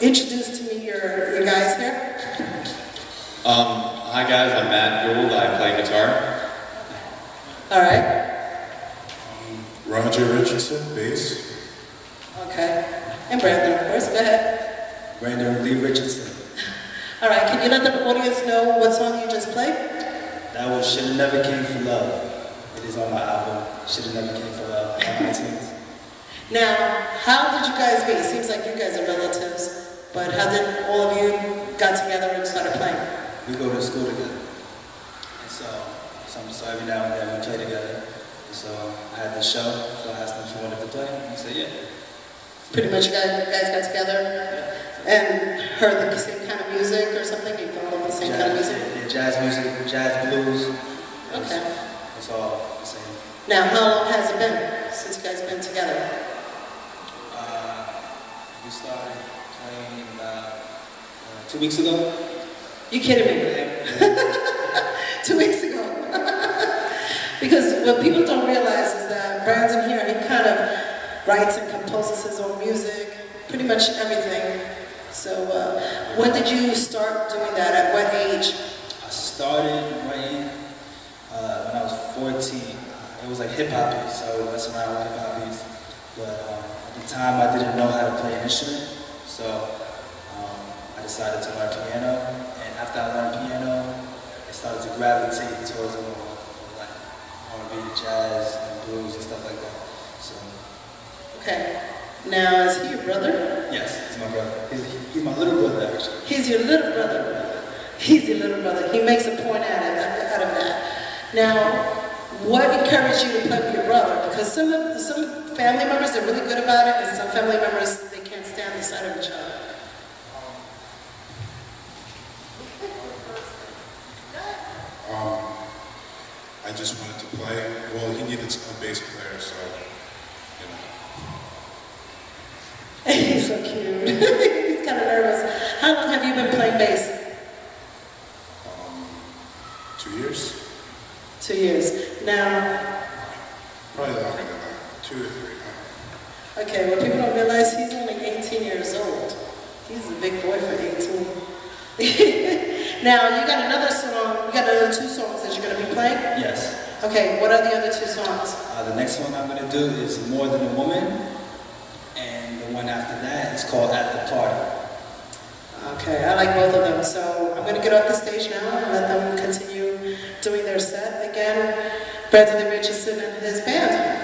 introduce to me your, your guys here. Um, hi guys, I'm Matt Gould. I play guitar. All right, Roger Richardson, bass. okay. And Brandon, of course, go ahead. Brandon Lee Richardson. All right, can you let the audience know what song you just played? That was Shoulda Never Came for Love. It is on my album, Shoulda Never Came for Love, on iTunes. Now, how did you guys meet? It seems like you guys are relatives, but how did all of you got together and started playing? We go to school together. And so, so, so every now and then we play together. And so I had the show, so I asked them if they wanted to play. And he said, yeah. Pretty much you guys, you guys got together and heard the same kind of music or something? You fell in the same kind of Jazz, music? yeah, jazz music, jazz blues. Okay. It's all the same. Now, how long has it been since you guys been together? Uh, we started uh, two weeks ago. You kidding me? Two weeks ago. because what people don't realize is that Brandon here, he kind of writes and composes his own music, pretty much everything. So, uh, when did you start doing that? At what age? I started writing uh, when I was 14. It was like hip hop, so I would mess around with hip hop beats. But um, at the time, I didn't know how to play an instrument, so um, I decided to learn piano. And after I learned piano, I started to gravitate towards more like R&B, jazz, and blues and stuff like that. So Okay. Now, is he your brother? yes, he's my brother. He's, he's my little brother actually. He's your little brother. He's your little brother. He makes a point out of, out of that. Now, what encouraged you to play with your brother? Because some of, some family members are really good about it, and some family members they can't stand the sight of each other. Um, I just wanted to play. Well, he needed a bass player, so you know. He's so cute. He's kind of nervous. How long have you been playing bass? Um, two years, Two years. Now, probably longer than that. Two or three. huh? okay, well, people don't realize, he's only 18 years old. He's a big boy for 18. now, you got another got another two songs that you're going to be playing? Yes. Okay, what are the other two songs? Uh, the next one I'm gonna do is More Than a Woman, and the one after that is called At the Party. Okay, I like both of them. So I'm going to get off the stage now and let them continue doing their set. Again, Brandon Richardson and his band.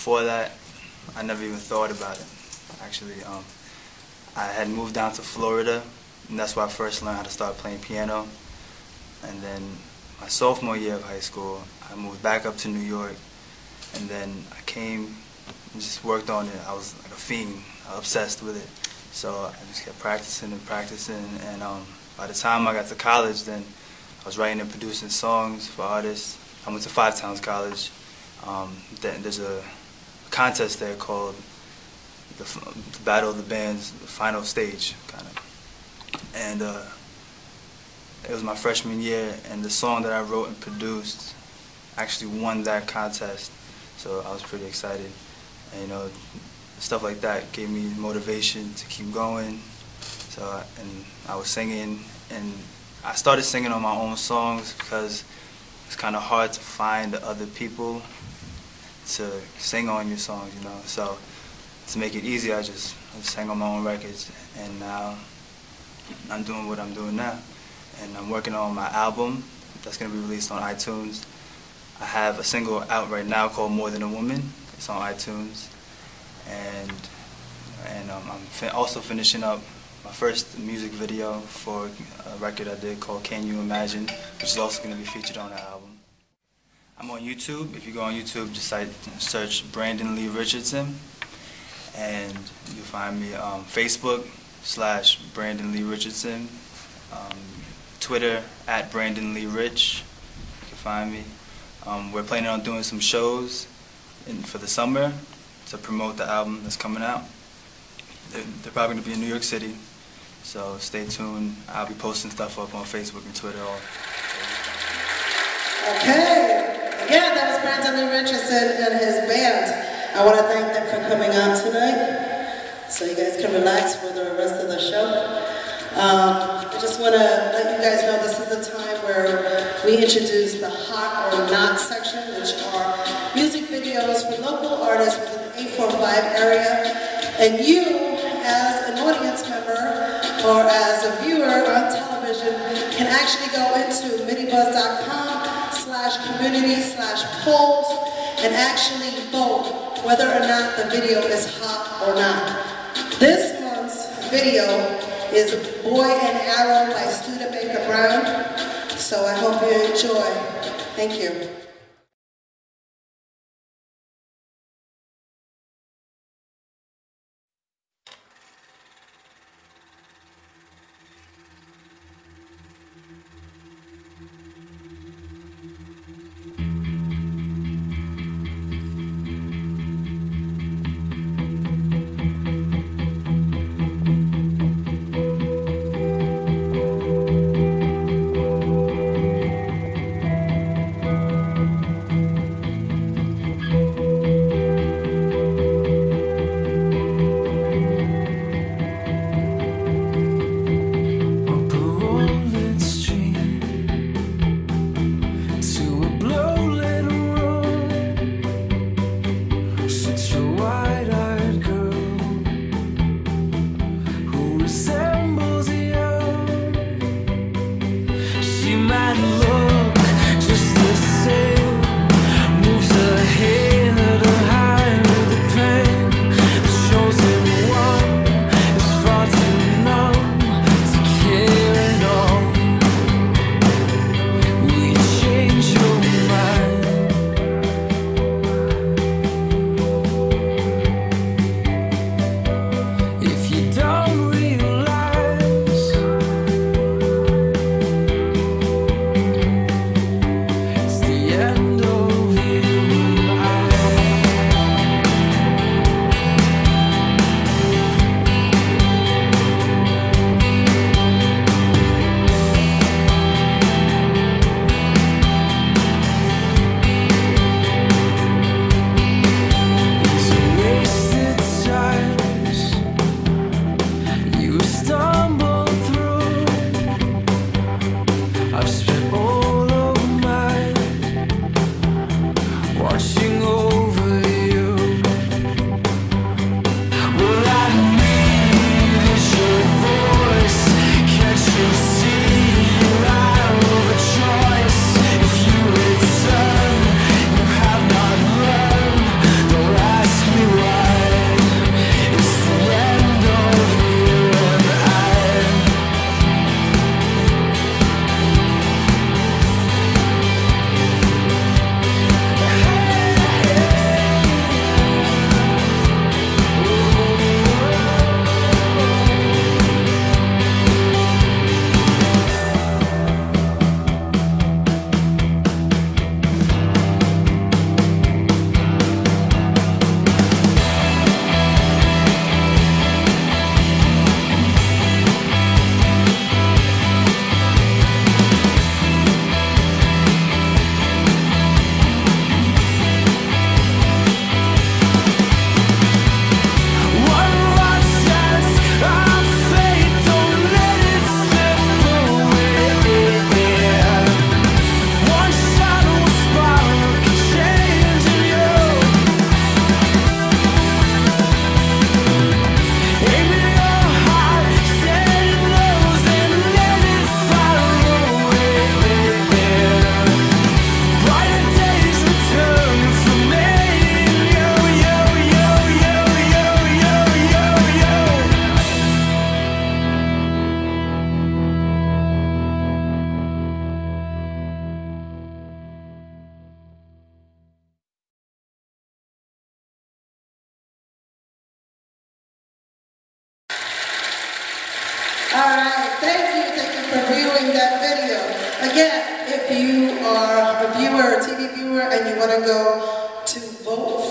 Before that, I never even thought about it. Actually, um, I had moved down to Florida, and that's where I first learned how to start playing piano. And then my sophomore year of high school, I moved back up to New York, and then I came and just worked on it. I was like a fiend. Obsessed with it. So I just kept practicing and practicing, and um, by the time I got to college, then I was writing and producing songs for artists. I went to Five Towns College. Um, there's a contest there called the, the Battle of the Bands, the final stage, kind of. And uh, it was my freshman year, and the song that I wrote and produced actually won that contest. So I was pretty excited. And, you know, stuff like that gave me motivation to keep going. So, and I was singing, and I started singing on my own songs because it's kind of hard to find other people to sing on your songs, you know. So to make it easy, I just, I just sang on my own records, and now I'm doing what I'm doing now. And I'm working on my album that's going to be released on iTunes. I have a single out right now called More Than a Woman. It's on iTunes. And, and um, I'm fi also finishing up my first music video for a record I did called Can You Imagine, which is also going to be featured on the album. I'm on YouTube. If you go on YouTube, just search Brandon Lee Richardson, and you'll find me on um, Facebook slash Brandon Lee Richardson, um, Twitter at Brandon Lee Rich. You can find me. Um, we're planning on doing some shows in, for the summer to promote the album that's coming out. They're, they're probably going to be in New York City, so stay tuned. I'll be posting stuff up on Facebook and Twitter. Okay. Again, that was Brandon Lee Richardson and his band. I want to thank them for coming out tonight, so you guys can relax for the rest of the show. Um, I just want to let you guys know this is the time where we introduce the hot or not section, which are music videos for local artists within the 845 area. And you, as an audience member or as a viewer on television, can actually go into middiebuzz.com slash community slash polls and actually vote whether or not the video is hot or not. This month's video is Boy and Arrow by Studebaker Brown. So I hope you enjoy. Thank you.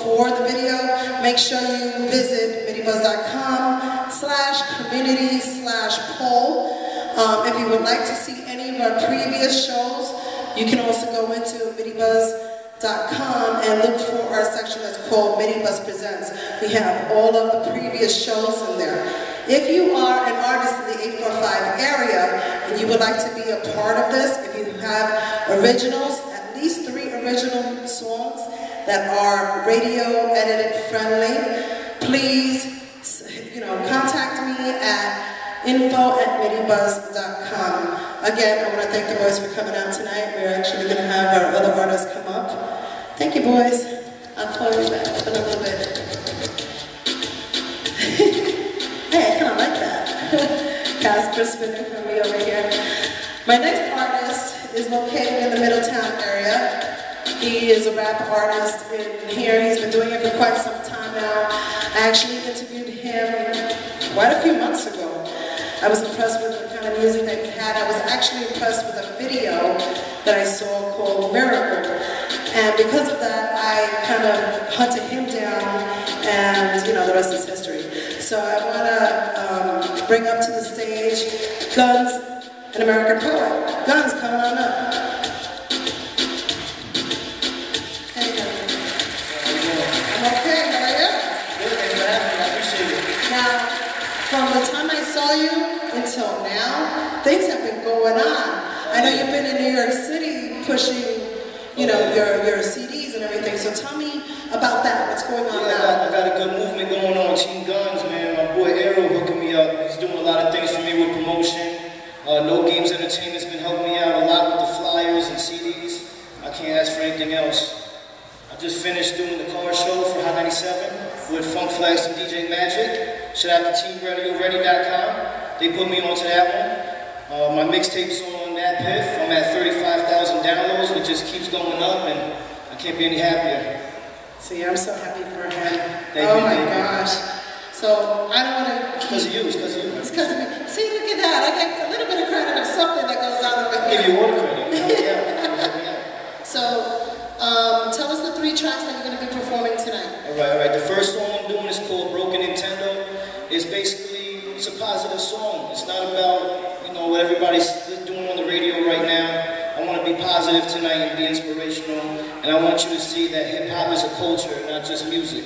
For the video, make sure you visit middiebuzz.com slash community slash poll. Um, if you would like to see any of our previous shows, you can also go into middiebuzz.com and look for our section that's called Middiebuzz Presents. We have all of the previous shows in there. If you are an artist in the 845 area and you would like to be a part of this, if you have originals, at least three original songs that are radio edited friendly, please, you know, contact me at info at middiebuzz.com. Again, I want to thank the boys for coming out tonight. We're actually going to have our other artists come up. Thank you, boys. I'll call you back in a little bit. hey, I kind of like that. Casper spinning for me over here. My next artist is located in the Middletown area. He is a rap artist in here. He's been doing it for quite some time now. I actually interviewed him quite a few months ago. I was impressed with the kind of music that he had. I was actually impressed with a video that I saw called Miracle. And because of that, I kind of hunted him down, and you know, the rest is history. So I want to um, bring up to the stage Guns, an American poet. Guns, come on up. You until now, things have been going on. I know you've been in New York City pushing, you know, your, your CDs and everything. So tell me about that. What's going on Yeah, now? I got a good movement going on. Team Guns, man. My boy Arrow hooking me up. He's doing a lot of things for me with promotion. Uh, no Games Entertainment's been helping me out a lot with the flyers and CDs. I can't ask for anything else. I just finished doing the car show for Hot 97 with Funk Flex and DJ Magic. Shout out to TeamRadioReady.com. They put me onto that one. Uh, my mixtape's on that piff. I'm at 35,000 downloads. It just keeps going up, and I can't be any happier. See, I'm so happy for him. Thank oh you, my thank you. gosh. So I don't want to It's because of you. It's because of you. It's because of me. See, look at that. I get a little bit of credit of something that goes on over I'll give you one credit. You helped me out. You helped me. So, tracks that you're going to be performing tonight. All right, all right. The first song I'm doing is called Broken Nintendo. It's basically it's a positive song. It's not about you know what everybody's doing on the radio right now. I want to be positive tonight and be inspirational, and I want you to see that hip hop is a culture, not just music.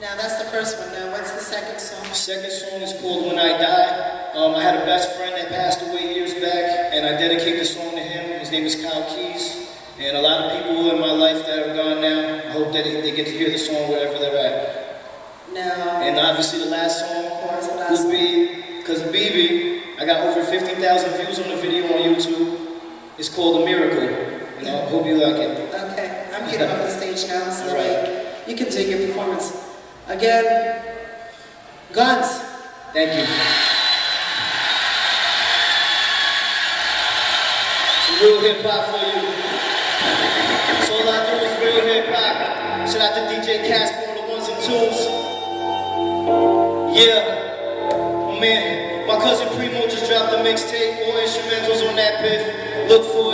Now, that's the first one. Now, what's the second song? The second song is called When I Die. Um, I had a best friend that passed away years back, and I dedicate the song to him. His name is Kyle Keys. And a lot of people in my life that are gone now, I hope that they get to hear the song wherever they're at. Now, And obviously the last song the last one. be, because of BB, I got over 50,000 views on the video on YouTube. It's called A Miracle. And I hope you like it. Okay, I'm getting on the stage now, so right. you can take your performance. Again, Guns. Thank you. Some real hip hop for you. That's all I do is real hip hop. Shout out to DJ Casper on the ones and twos. Yeah, man, my cousin Primo just dropped a mixtape, all instrumentals on that piff. Look for it.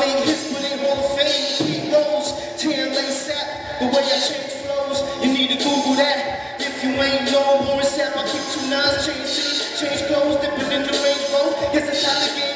made hits, but it won't fade. It rose, tearing lace sap, the way I change flows. You need to Google that. If you ain't know, Warren Sapp, I keep two nines, change change clothes, dipping in the rainbow. Guess it's time to get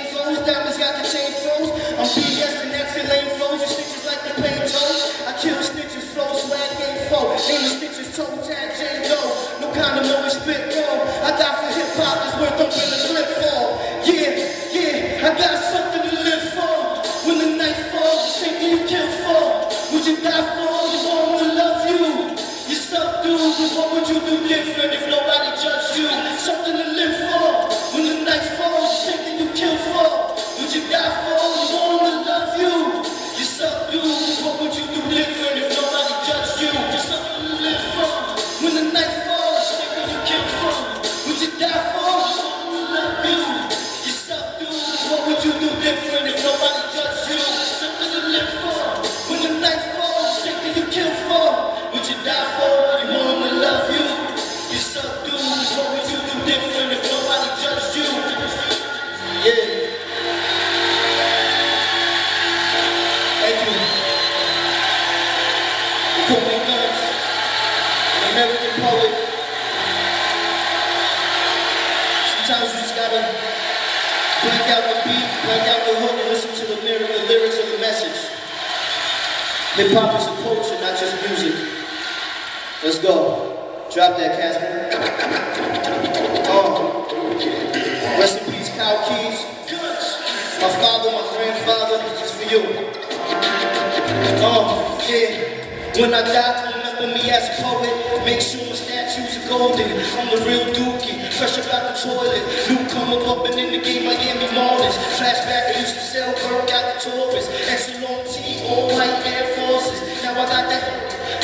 When I die, remember me as a poet. Make sure my statues are golden. I'm the real dookie, fresh up out the toilet. Newcomer bumping in the game, Miami Marlins. Flashback, I used to sell work out the Taurus. Exelon T, all white Air Forces. Now I got that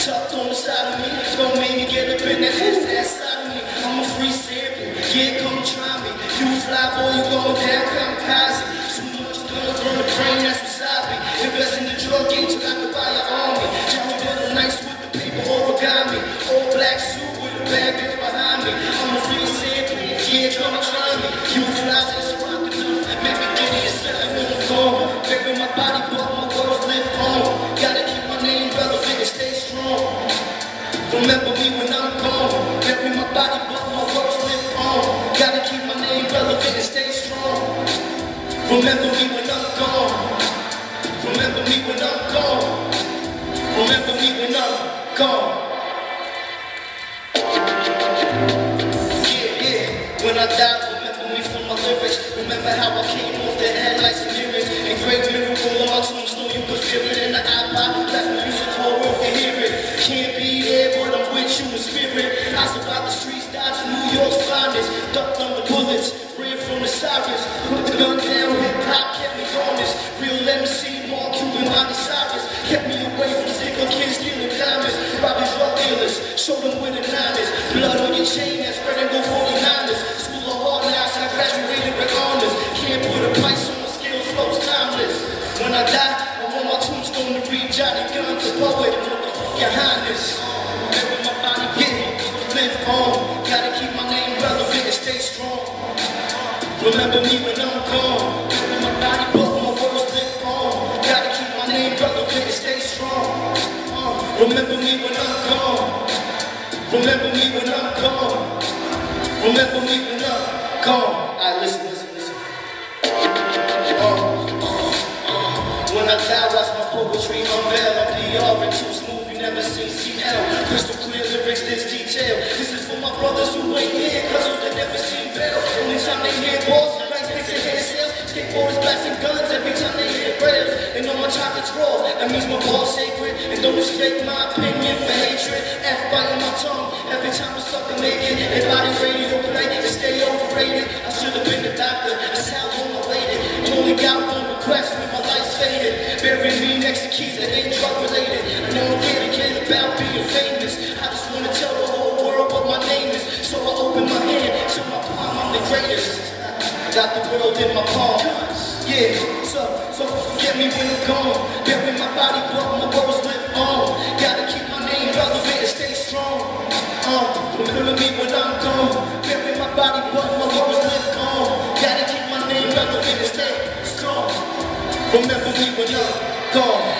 tucked on the side of me. Don't make me get up in that ass, That's side of me. I'm a free sample, yeah, come try me. You fly, boy, you going down, come past. Too much going on the train, that's beside me. Invest in the drug game you got to buy your arm. momento que Gotta keep my name relevant and stay strong. Remember me when I'm gone. My body when my words live on. Gotta keep my name relevant stay strong. Remember me when I'm gone. Remember me when I'm gone. Remember me time they hear balls, ranks, pictures, and sales, skateboards, bats, and guns, every time they hear rails, and all my chocolate's raw, that means my ball's sacred, and don't mistake my opinion for hatred, F biting my tongue, every time I suck a million, and body radio play, and stay overrated, I should've been a doctor, that's how long I waited, only got one request when my life's faded, bury me next to keys that ain't drug related, I know I'm dedicated about being famous, I Greatest, Got the world in my palm. Yeah, so, so get me when I'm gone. Bury my body, but my bones live on. Gotta keep my name relevant and stay strong. Uh, remember me when I'm gone. Bury my body, but my bones live on. Gotta keep my name relevant and stay strong. Remember me when I'm gone.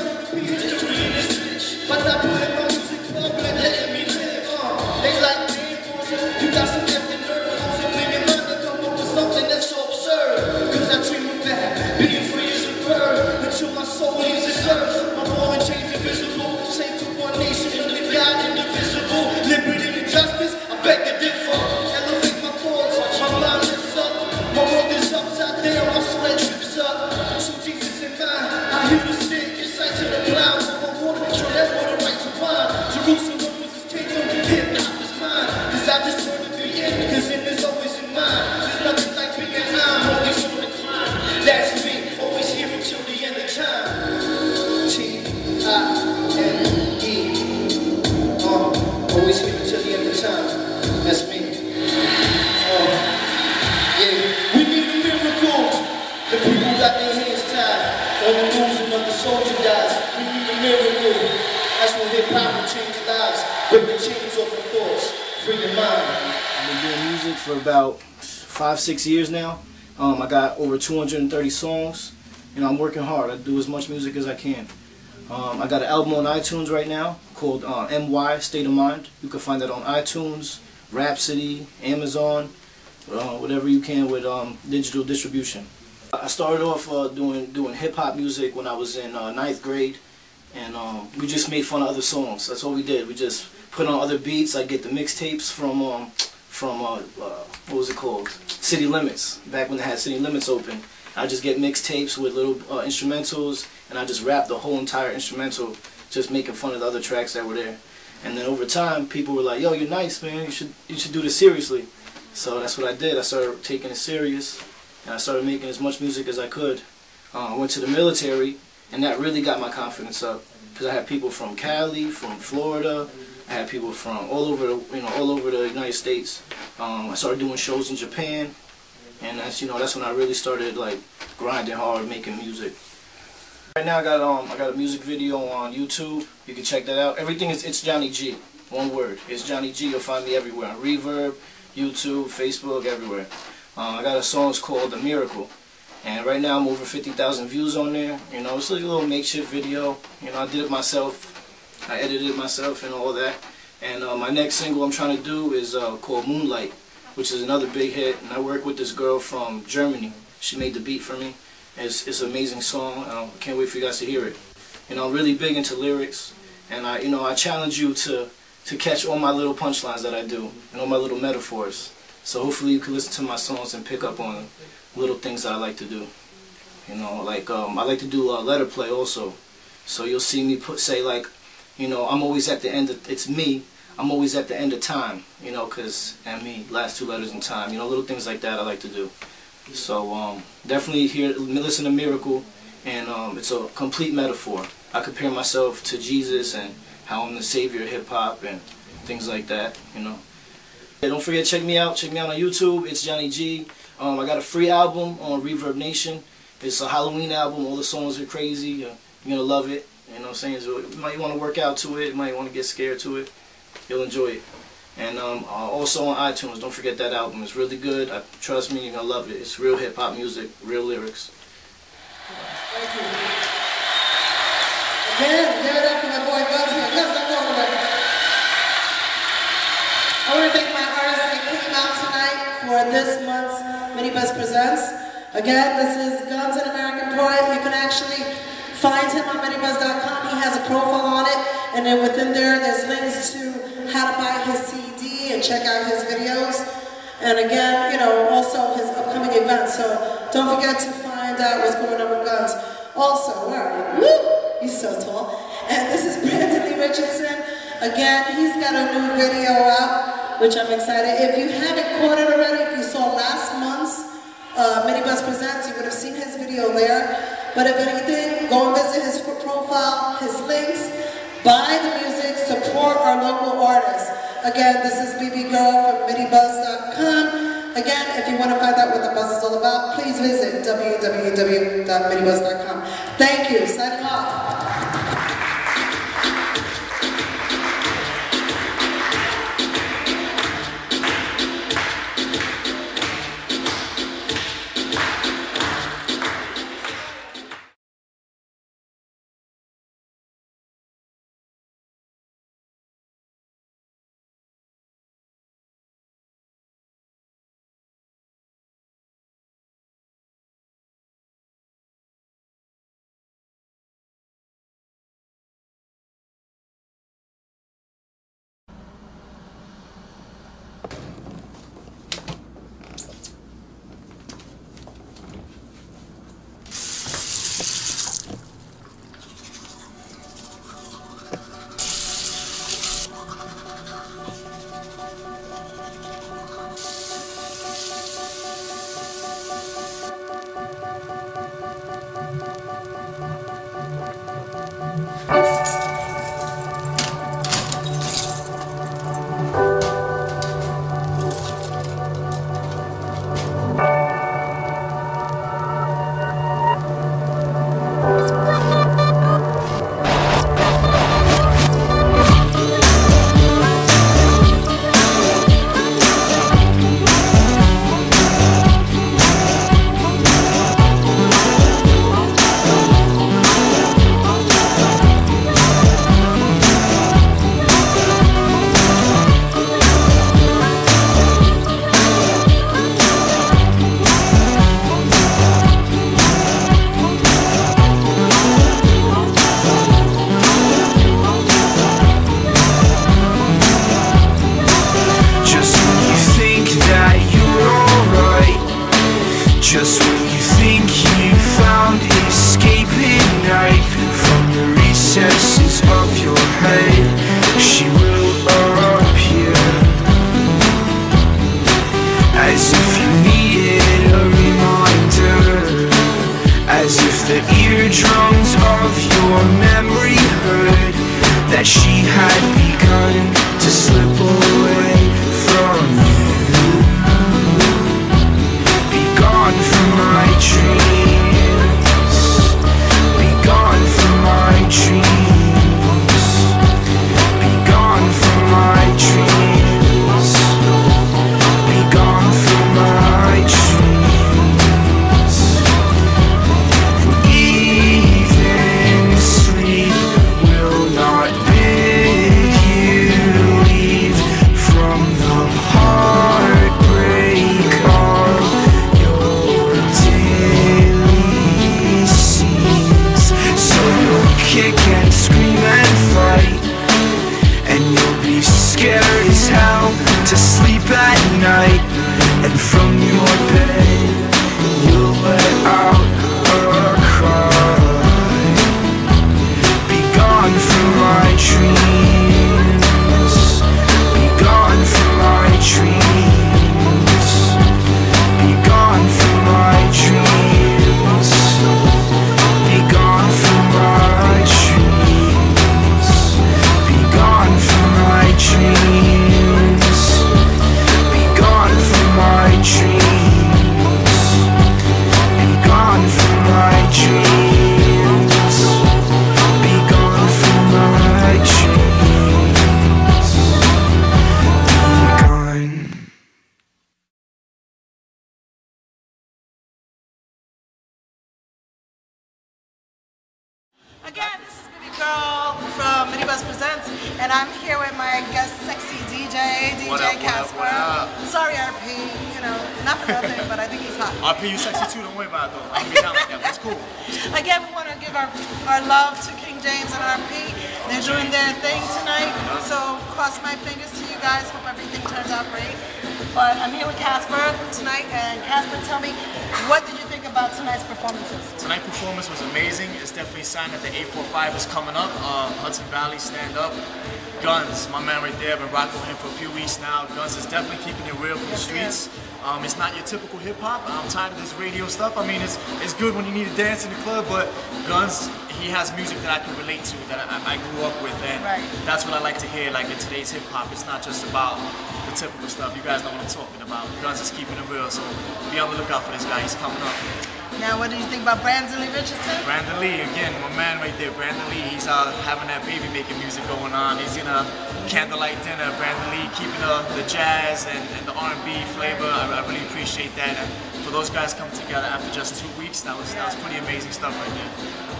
five, six years now. Um, I got over 230 songs, and I'm working hard. I do as much music as I can. Um, I got an album on iTunes right now called uh, MY State of Mind. You can find that on iTunes, Rhapsody, Amazon, uh, whatever you can with um, digital distribution. I started off uh, doing doing hip hop music when I was in uh, ninth grade, and um, we just made fun of other songs. That's all we did. We just put on other beats. I get the mixtapes from um, from uh, uh, what was it called? City Limits. Back when they had City Limits open, I just get mixtapes with little uh, instrumentals, and I just rap the whole entire instrumental, just making fun of the other tracks that were there. And then over time, people were like, "Yo, you're nice, man. You should you should do this seriously." So that's what I did. I started taking it serious, and I started making as much music as I could. Uh, I went to the military, and that really got my confidence up because I had people from Cali, from Florida, I had people from all over the you know all over the United States. Um, I started doing shows in Japan, and that's you know that's when I really started like grinding hard, making music. Right now I got um I got a music video on YouTube. You can check that out. Everything is it's Johnny G. One word. It's Johnny G. You'll find me everywhere on Reverb, YouTube, Facebook, everywhere. Um, I got a song called The Miracle. And right now I'm over 50,000 views on there. You know, it's like a little makeshift video. You know, I did it myself I edited it myself and all that. And uh, my next single I'm trying to do is uh, called Moonlight, which is another big hit. And I work with this girl from Germany. She made the beat for me. It's, it's an amazing song. I can't wait for you guys to hear it. You know, I'm really big into lyrics. And I, you know, I challenge you to, to catch all my little punchlines that I do and all my little metaphors. So hopefully you can listen to my songs and pick up on little things that I like to do. You know, like um, I like to do uh, letter play also. So you'll see me put say like, you know, I'm always at the end of it's me. I'm always at the end of time. You know, cause and me last two letters in time. You know, little things like that I like to do. So um, definitely hear listen to Miracle, and um, it's a complete metaphor. I compare myself to Jesus and how I'm the savior of hip hop and things like that. You know. Yeah, don't forget check me out. Check me out on YouTube. It's Johnny G. Um, I got a free album on Reverb Nation. It's a Halloween album. All the songs are crazy. You're gonna love it. You know what I'm saying? You might want to work out to it. You might want to get scared to it. You'll enjoy it. And um, uh, also on iTunes, don't forget that album. It's really good. I, trust me, you're gonna love it. It's real hip hop music, real lyrics. Thank you. Again, give it up for my boy Guns here. Guns, let go. I want to thank my artists that came out tonight for this month's Middiebuzz Presents. Again, this is Guns and American Pride. You can actually find him on middiebuzz.com. He has a profile on it, and then within there, there's links to how to buy his CD and check out his videos. And again, you know, also his upcoming events. So don't forget to find out what's going on with Guns. Also, where are you? Woo! He's so tall. And this is Brandon Lee Richardson. Again, he's got a new video out, which I'm excited. If you haven't caught it already, if you saw last month's uh, Presents, you would have seen his video there. But if anything, go and visit his profile, his links, buy the music, support our local artists. Again, this is BB Girl from middiebuzz.com. Again, if you want to find out what the buzz is all about, please visit www.middiebuzz.com. Thank you. Signing off. You sexy too, don't worry about it though. I don't be down like that, it's cool. Again, we want to give our, our love to King James and RP. They're doing their thing tonight, so cross my fingers to you guys. Hope everything turns out great. But I'm here with Casper tonight, and Casper, tell me, what did you think about tonight's performances? Tonight's performance was amazing. It's definitely a sign that the 845 is coming up. Uh, Hudson Valley, stand up. Guns, my man right there, I've been rocking with him for a few weeks now. Guns is definitely keeping it real from the Yes, he is. streets. Um, it's not your typical hip hop. I'm tired of this radio stuff. I mean, it's it's good when you need to dance in the club, but Guns, he has music that I can relate to, that I, I grew up with, and Right. that's what I like to hear. Like in today's hip hop, it's not just about the typical stuff. You guys know what I'm talking about. Guns is keeping it real, so be on the lookout for this guy. He's coming up. Now, what do you think about Brandon Lee Richardson? Brandon Lee, again, my man right there, Brandon Lee, he's uh, having that baby making music going on. He's in a candlelight dinner. Brandon Lee keeping the, the jazz and, and the R&B flavor. I, I really appreciate that. And for those guys coming together after just two weeks, that was that was pretty amazing stuff right there.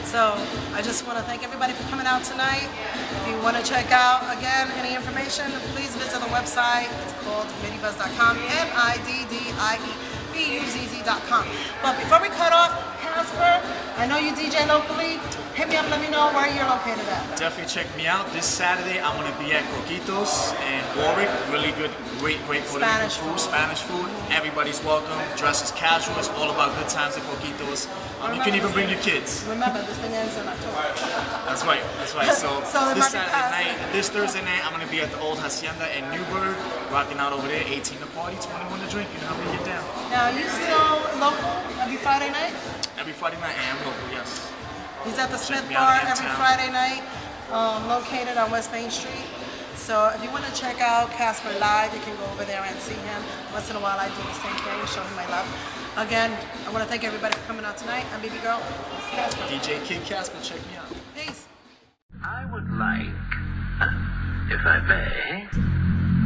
So I just want to thank everybody for coming out tonight. If you want to check out again any information, please visit the website. It's called middiebuzz.com. M-I-D-D-I-E-B-U-Z-Z.com. But before we cut off, Casper, I know you DJ locally. Hit me up. Let me know where you're located at. Definitely check me out. This Saturday, I'm gonna be at Coquitos in Warwick. Really good, great, great Puerto Spanish food, food. Spanish food. Everybody's welcome. Dress is casual. It's all about good times at Coquitos. Um, you can even bring your kids. Remember, this thing ends in October. That's right, that's right. So, So this Saturday night, this Thursday night, I'm gonna be at the old Hacienda in Newburgh, rocking out over there, 18 to party, 21 to drink. You know how we get down. Now, are you still local every Friday night? Every Friday night, I am local, yes. He's at the Smith Bar every town. Friday night, um, located on West Main Street. So if you want to check out Casper live, you can go over there and see him. Once in a while, I do the same thing, and show him my love. Again, I want to thank everybody for coming out tonight. I'm Baby Girl. Casper. DJ Kid Casper, check me out. Peace. I would like, if I may,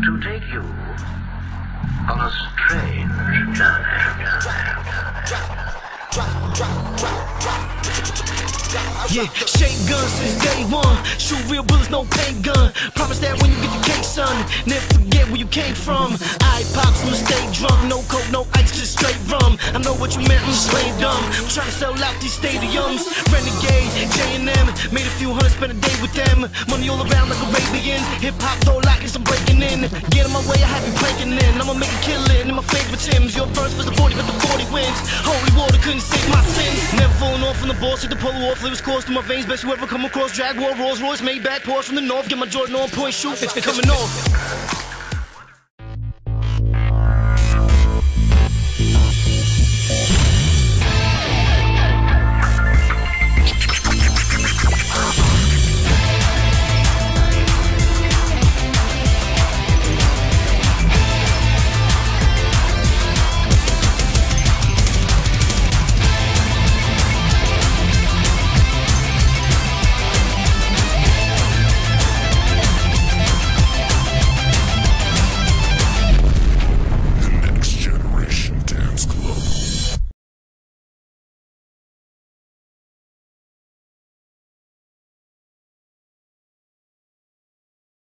to take you on a strange journey. Yeah, shake guns since day one. Shoot real bullets, no paint gun. Promise that when you get the cake, son, never forget where you came from. I pops from the stay drunk, no coke, no ice, just straight rum. I know what you meant, I'm playing dumb. I'm trying to sell out these stadiums. Renegade, J&M, made a few hundred, spent a day with them. Money all around like Arabian. Hip hop, though, like I'm breaking in. Get on my way, I have you breaking in. I'ma make a killing in my favorite Tims. Your first was the 40, but the 40 wins. Holy water couldn't save my sins. Never falling off from the ball, hit the polo off, flavors course through my veins. Best you ever come across. Jaguar, Rolls Royce, Maybach, Porsche from the north. Get my Jordan on point, shoot, it's coming off.